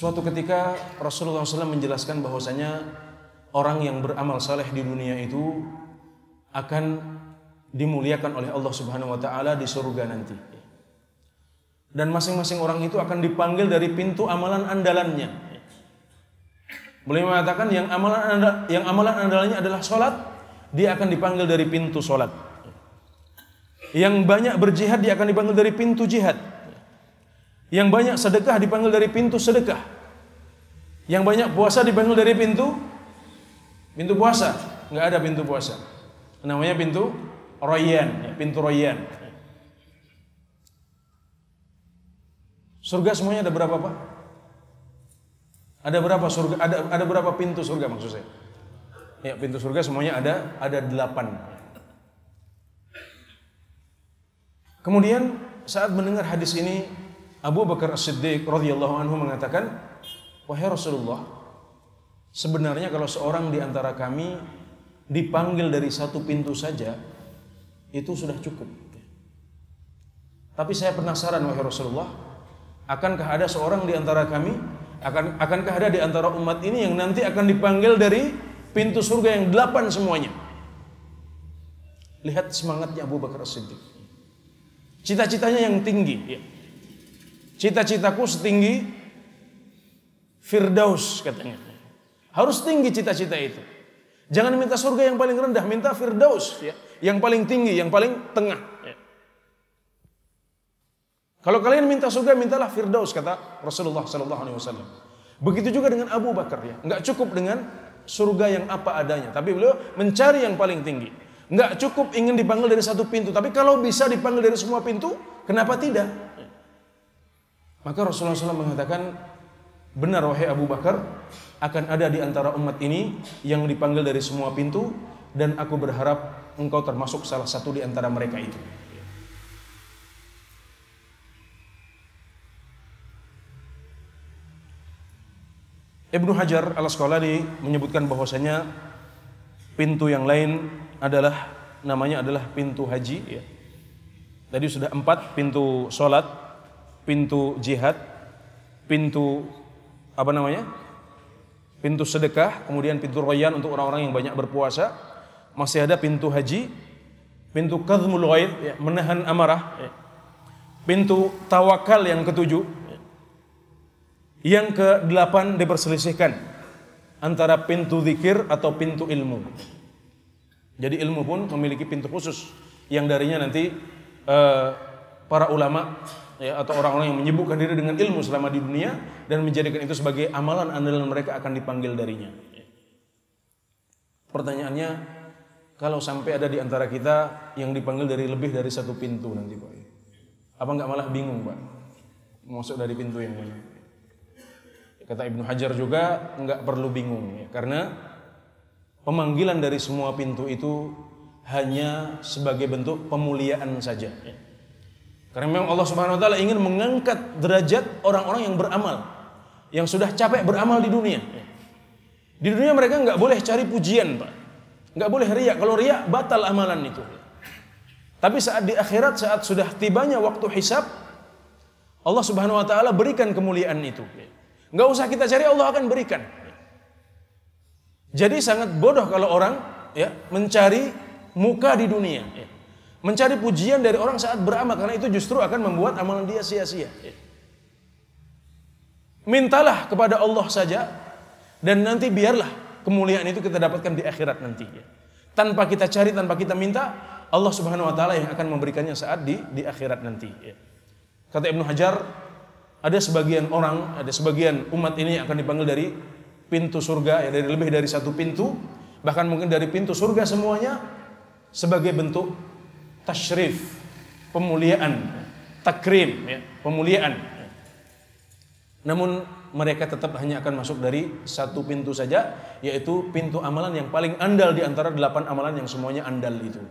Suatu ketika Rasulullah SAW menjelaskan bahwasanya orang yang beramal saleh di dunia itu akan dimuliakan oleh Allah Subhanahu wa taala di surga nanti. Dan masing-masing orang itu akan dipanggil dari pintu amalan andalannya. Boleh mengatakan yang amalan yang amalan andalannya adalah sholat, dia akan dipanggil dari pintu sholat. Yang banyak berjihad dia akan dipanggil dari pintu jihad. Yang banyak sedekah dipanggil dari pintu sedekah. Yang banyak puasa dipanggil dari pintu pintu puasa. Nggak ada pintu puasa. Namanya pintu Royan, ya, pintu Royan. Surga semuanya ada berapa pak? Ada berapa surga? Ada ada berapa pintu surga maksud saya? Ya pintu surga semuanya ada ada delapan. Kemudian saat mendengar hadis ini Abu Bakar As-Siddiq radhiyallahu anhu mengatakan, "Wahai Rasulullah, sebenarnya kalau seorang di antara kami dipanggil dari satu pintu saja, itu sudah cukup." Tapi saya penasaran wahai Rasulullah, akankah ada seorang di antara kami akan akankah ada di antara umat ini yang nanti akan dipanggil dari pintu surga yang delapan semuanya? Lihat semangatnya Abu Bakar As-Siddiq. Cita-citanya yang tinggi. Cita-citaku setinggi Firdaus katanya. Harus tinggi cita-cita itu. Jangan minta surga yang paling rendah, minta Firdaus ya, yang paling tinggi, yang paling tengah. Ya. Kalau kalian minta surga, mintalah Firdaus kata Rasulullah Sallallahu Alaihi Wasallam. Begitu juga dengan Abu Bakar ya, nggak cukup dengan surga yang apa adanya, tapi beliau mencari yang paling tinggi. Nggak cukup ingin dipanggil dari satu pintu, tapi kalau bisa dipanggil dari semua pintu, kenapa tidak? Maka Rasulullah SAW mengatakan, benar wahai Abu Bakar, akan ada di antara umat ini yang dipanggil dari semua pintu, dan aku berharap engkau termasuk salah satu di antara mereka itu. Ibnu Hajar al Asqalani menyebutkan bahwasanya pintu yang lain adalah namanya adalah pintu haji ya. Tadi sudah empat pintu sholat, pintu jihad, pintu apa namanya? Pintu sedekah, kemudian pintu royan untuk orang-orang yang banyak berpuasa. Masih ada pintu haji, pintu kadhmul ghaid, ya, menahan amarah, ya. pintu tawakal yang ketujuh, yang ke delapan diperselisihkan antara pintu zikir atau pintu ilmu. Jadi ilmu pun memiliki pintu khusus yang darinya nanti uh, para ulama ya, atau orang-orang yang menyibukkan diri dengan ilmu selama di dunia dan menjadikan itu sebagai amalan andalan mereka akan dipanggil darinya. Pertanyaannya, kalau sampai ada di antara kita yang dipanggil dari lebih dari satu pintu nanti Pak, apa nggak malah bingung Pak? Masuk dari pintu yang mana? Kata Ibnu Hajar juga nggak perlu bingung ya, karena pemanggilan dari semua pintu itu hanya sebagai bentuk pemuliaan saja. Ya. Karena memang Allah Subhanahu wa taala ingin mengangkat derajat orang-orang yang beramal, yang sudah capek beramal di dunia. Di dunia mereka nggak boleh cari pujian, Pak. Nggak boleh riak. Kalau riak batal amalan itu. Tapi saat di akhirat saat sudah tibanya waktu hisab, Allah Subhanahu wa taala berikan kemuliaan itu. Nggak usah kita cari Allah akan berikan. Jadi sangat bodoh kalau orang ya mencari muka di dunia, ya. Mencari pujian dari orang saat beramal karena itu justru akan membuat amalan dia sia-sia. Mintalah kepada Allah saja dan nanti biarlah kemuliaan itu kita dapatkan di akhirat nanti. Tanpa kita cari, tanpa kita minta, Allah Subhanahu Wa Taala yang akan memberikannya saat di di akhirat nanti. Kata Ibnu Hajar, ada sebagian orang, ada sebagian umat ini yang akan dipanggil dari pintu surga, ya dari lebih dari satu pintu, bahkan mungkin dari pintu surga semuanya sebagai bentuk tasyrif, pemuliaan, takrim, ya, pemuliaan. Namun mereka tetap hanya akan masuk dari satu pintu saja, yaitu pintu amalan yang paling andal di antara delapan amalan yang semuanya andal itu.